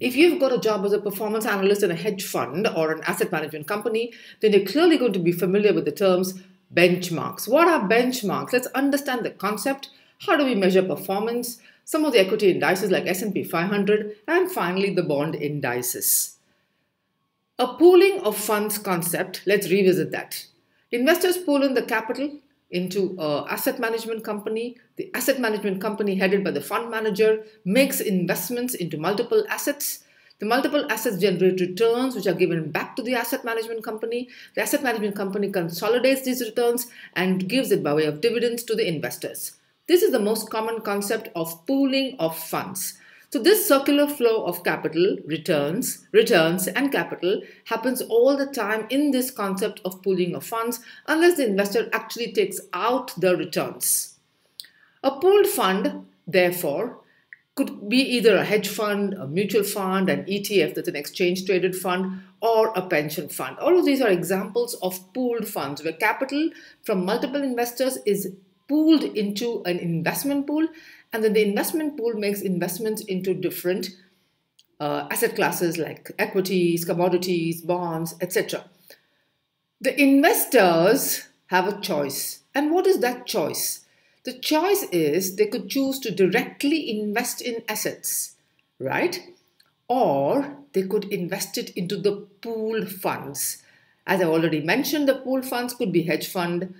If you've got a job as a performance analyst in a hedge fund or an asset management company, then you're clearly going to be familiar with the terms benchmarks. What are benchmarks? Let's understand the concept. How do we measure performance? Some of the equity indices like S&P 500 and finally the bond indices. A pooling of funds concept, let's revisit that. Investors pool in the capital into an asset management company. The asset management company, headed by the fund manager, makes investments into multiple assets. The multiple assets generate returns which are given back to the asset management company. The asset management company consolidates these returns and gives it by way of dividends to the investors. This is the most common concept of pooling of funds. So this circular flow of capital, returns, returns and capital happens all the time in this concept of pooling of funds unless the investor actually takes out the returns. A pooled fund, therefore, could be either a hedge fund, a mutual fund, an ETF that's an exchange traded fund, or a pension fund. All of these are examples of pooled funds where capital from multiple investors is pooled into an investment pool and then the investment pool makes investments into different uh, asset classes like equities, commodities, bonds, etc. The investors have a choice. And what is that choice? The choice is they could choose to directly invest in assets, right? Or they could invest it into the pool funds. As I already mentioned, the pool funds could be hedge fund,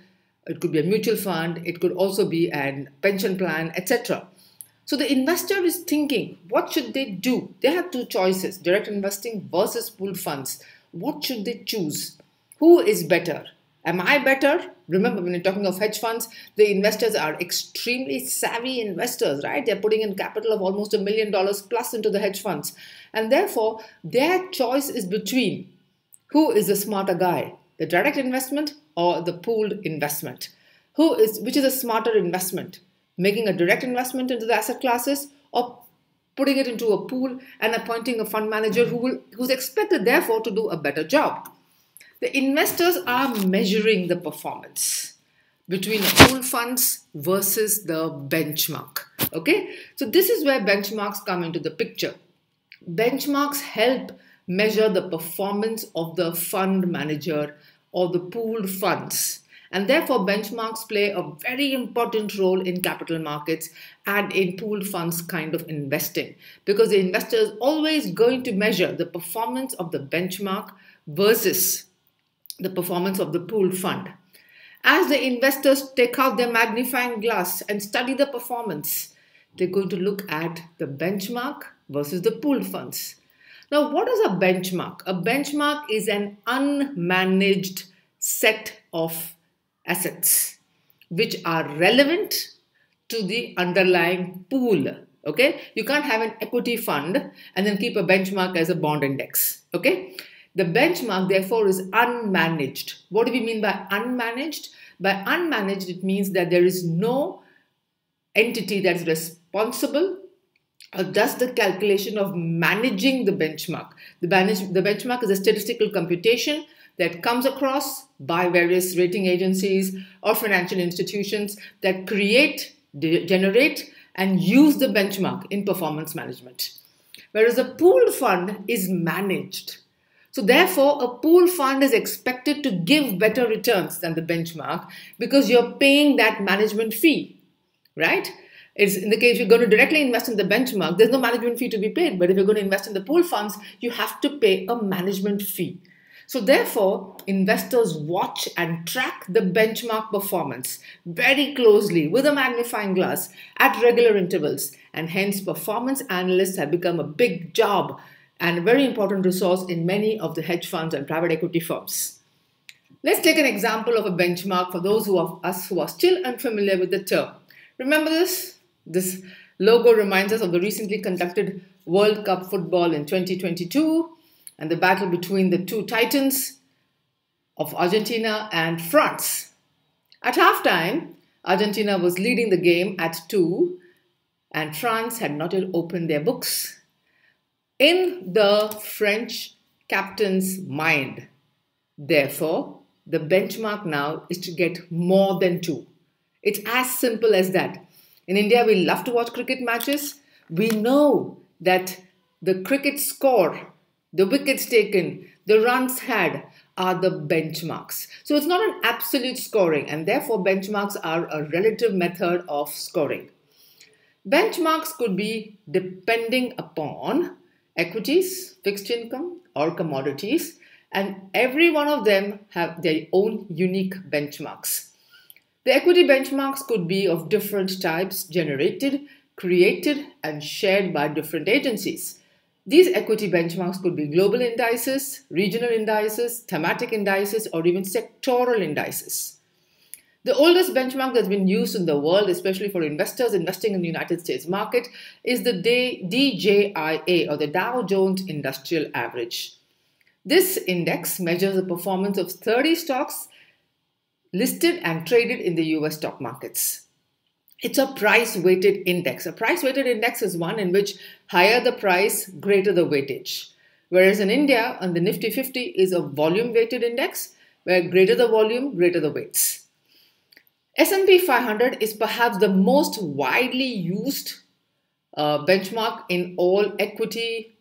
it could be a mutual fund, it could also be a pension plan, etc. So the investor is thinking, what should they do? They have two choices direct investing versus pooled funds. What should they choose? Who is better? Am I better? Remember, when you're talking of hedge funds, the investors are extremely savvy investors, right? They're putting in capital of almost a million dollars plus into the hedge funds. And therefore, their choice is between who is the smarter guy, the direct investment or the pooled investment? Who is which is a smarter investment? Making a direct investment into the asset classes or putting it into a pool and appointing a fund manager who will who's expected therefore to do a better job. The investors are measuring the performance between the pool funds versus the benchmark. Okay, so this is where benchmarks come into the picture. Benchmarks help measure the performance of the fund manager or the pooled funds. And therefore, benchmarks play a very important role in capital markets and in pooled funds kind of investing because the investor is always going to measure the performance of the benchmark versus the performance of the pooled fund. As the investors take out their magnifying glass and study the performance, they're going to look at the benchmark versus the pooled funds. Now, what is a benchmark? A benchmark is an unmanaged set of assets which are relevant to the underlying pool. Okay, you can't have an equity fund and then keep a benchmark as a bond index. Okay, the benchmark therefore is unmanaged. What do we mean by unmanaged? By unmanaged, it means that there is no entity that's responsible Uh, or does the calculation of managing the benchmark. The, the benchmark is a statistical computation that comes across by various rating agencies or financial institutions that create, generate, and use the benchmark in performance management. Whereas a pooled fund is managed. So, therefore, a pool fund is expected to give better returns than the benchmark because you're paying that management fee, right? It's in the case you're going to directly invest in the benchmark, there's no management fee to be paid. But if you're going to invest in the pool funds, you have to pay a management fee. So, therefore, investors watch and track the benchmark performance very closely with a magnifying glass at regular intervals. And hence, performance analysts have become a big job and a very important resource in many of the hedge funds and private equity firms. Let's take an example of a benchmark for those of us who are still unfamiliar with the term. Remember this? This logo reminds us of the recently conducted World Cup football in 2022 and the battle between the two titans of Argentina and France. At halftime, Argentina was leading the game at 2 and France had not yet opened their books. In the French captain's mind, therefore, the benchmark now is to get more than 2. It's as simple as that. In India, we love to watch cricket matches. We know that the cricket score, the wickets taken, the runs had are the benchmarks. So it's not an absolute scoring, and therefore benchmarks are a relative method of scoring. Benchmarks could be depending upon equities, fixed income, or commodities, and every one of them have their own unique benchmarks. The equity benchmarks could be of different types generated, created, and shared by different agencies. These equity benchmarks could be global indices, regional indices, thematic indices, or even sectoral indices. The oldest benchmark that's been used in the world, especially for investors investing in the United States market, is the DJIA or the Dow Jones Industrial Average. This index measures the performance of 30 stocks listed and traded in the US stock markets. It's a price weighted index. A price weighted index is one in which higher the price, greater the weightage. Whereas in India, on the Nifty 50 is a volume weighted index where greater the volume, greater the weights. S&P 500 is perhaps the most widely used uh, benchmark in all equity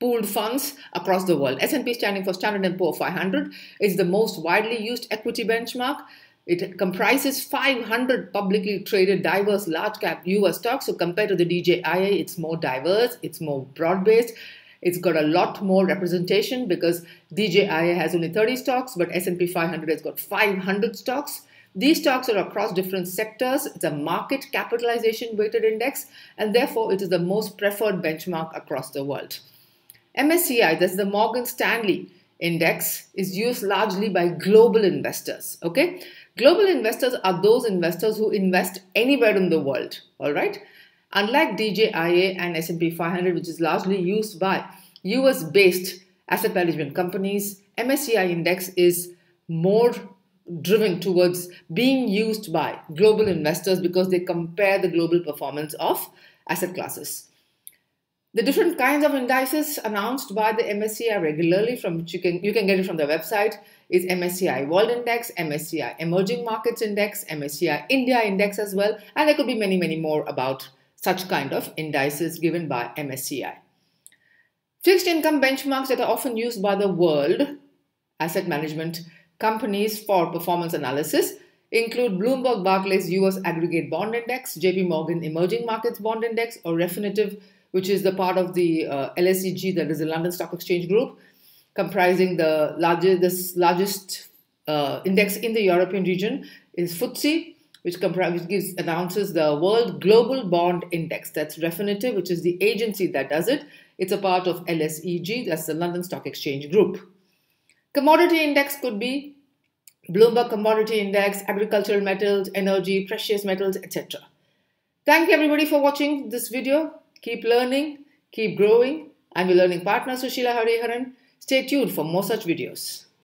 pooled funds across the world. S&P standing for Standard & Poor 500 is the most widely used equity benchmark. It comprises 500 publicly traded diverse large cap US stocks. So compared to the DJIA, it's more diverse, it's more broad based. It's got a lot more representation because DJIA has only 30 stocks, but S&P 500 has got 500 stocks. These stocks are across different sectors. It's a market capitalization weighted index, and therefore it is the most preferred benchmark across the world. MSCI, that's the Morgan Stanley index, is used largely by global investors. Okay, global investors are those investors who invest anywhere in the world. All right, unlike DJIA and S&P 500, which is largely used by US-based asset management companies, MSCI index is more driven towards being used by global investors because they compare the global performance of asset classes. The different kinds of indices announced by the MSCI regularly, from which you can you can get it from the website, is MSCI World Index, MSCI Emerging Markets Index, MSCI India Index as well, and there could be many many more about such kind of indices given by MSCI. Fixed income benchmarks that are often used by the world asset management companies for performance analysis include Bloomberg Barclays US Aggregate Bond Index, JP Morgan Emerging Markets Bond Index, or Refinitiv, which is the part of the uh, LSEG, that is the London Stock Exchange Group, comprising the largest, this largest uh, index in the European region is FTSE, which, which gives announces the World Global Bond Index. That's Refinitiv, which is the agency that does it. It's a part of LSEG, that's the London Stock Exchange Group. Commodity index could be Bloomberg Commodity Index, agricultural metals, energy, precious metals, etc. Thank you everybody for watching this video. Keep learning, keep growing. I'm your learning partner Sushila Hariharan. Stay tuned for more such videos.